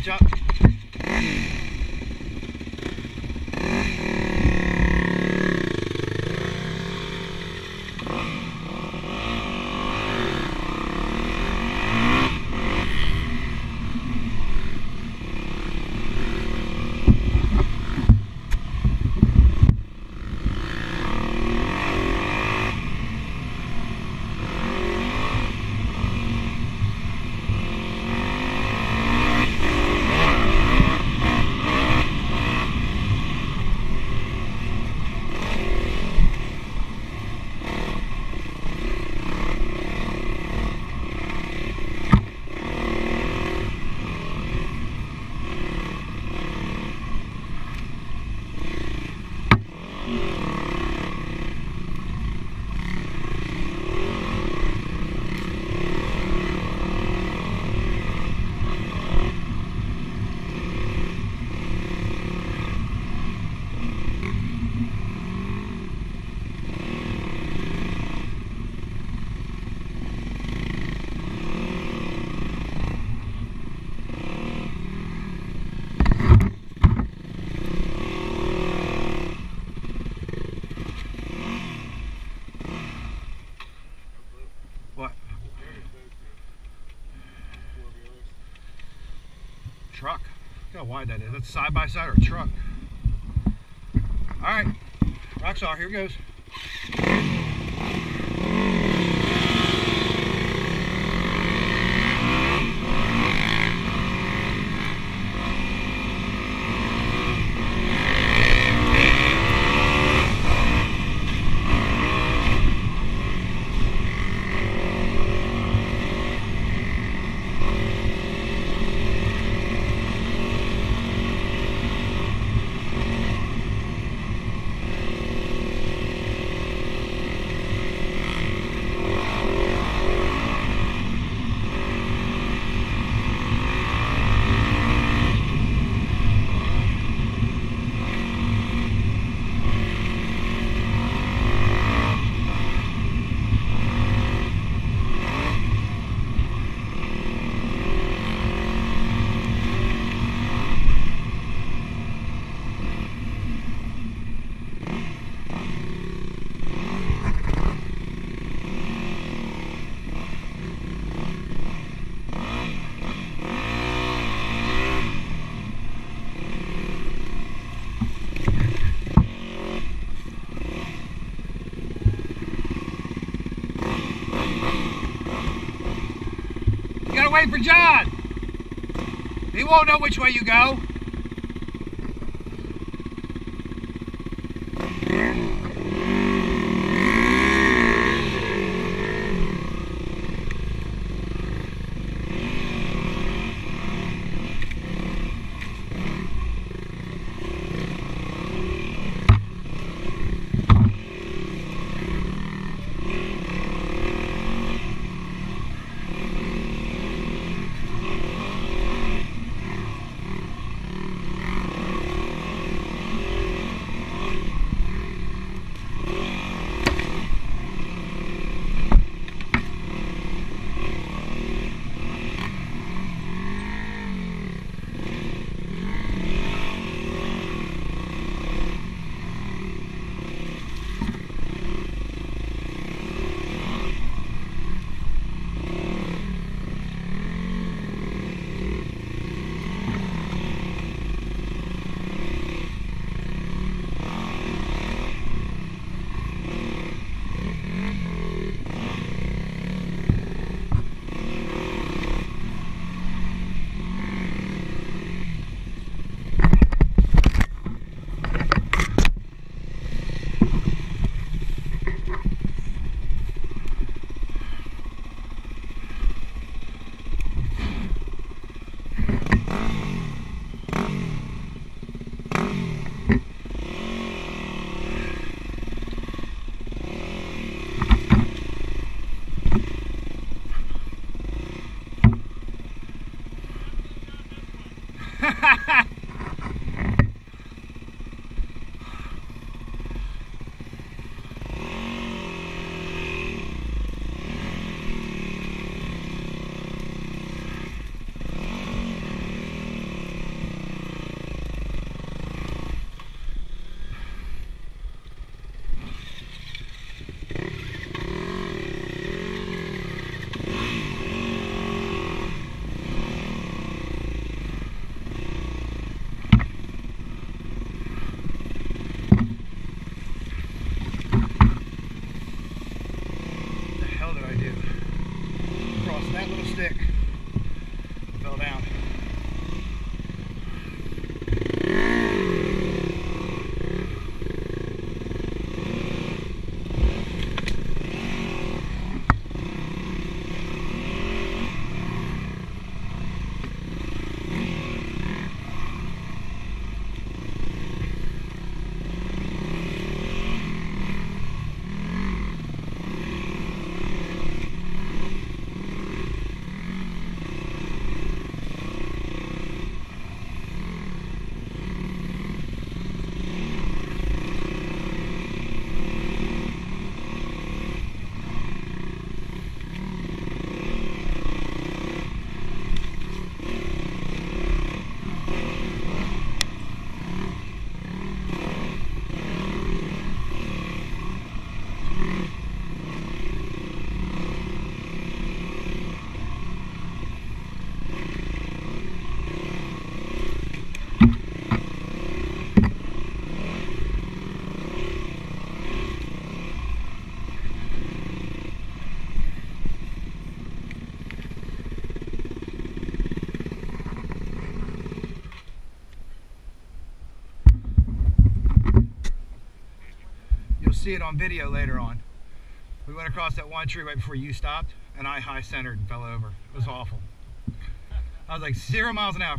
catch up. Truck. Look how wide that is. That's side by side or truck. All right. Rockstar, here goes. You gotta wait for John. He won't know which way you go. see it on video later on. We went across that one tree right before you stopped, and I high-centered and fell over. It was awful. I was like zero miles an hour.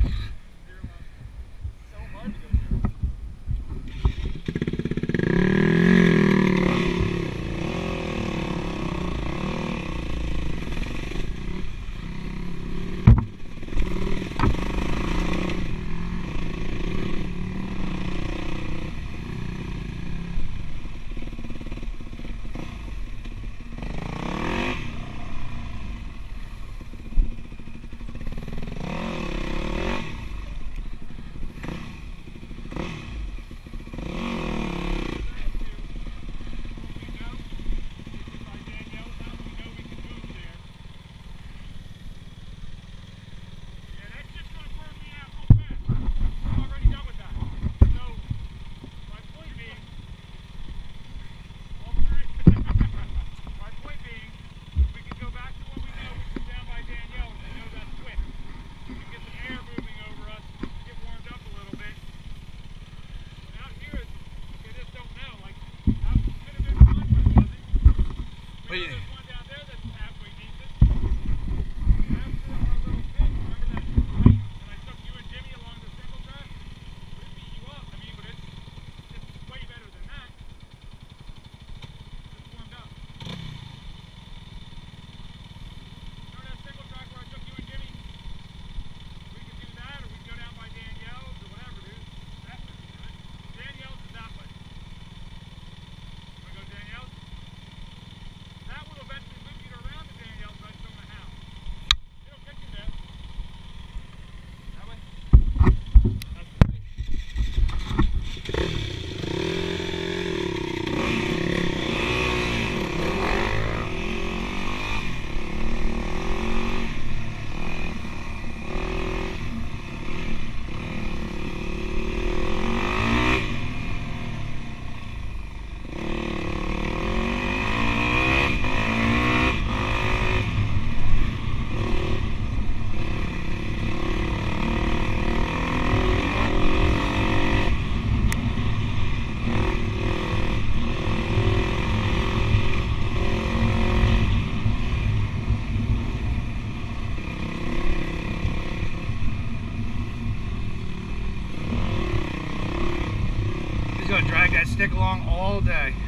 day.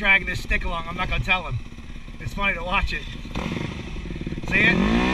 dragging this stick along. I'm not going to tell him. It's funny to watch it. See it?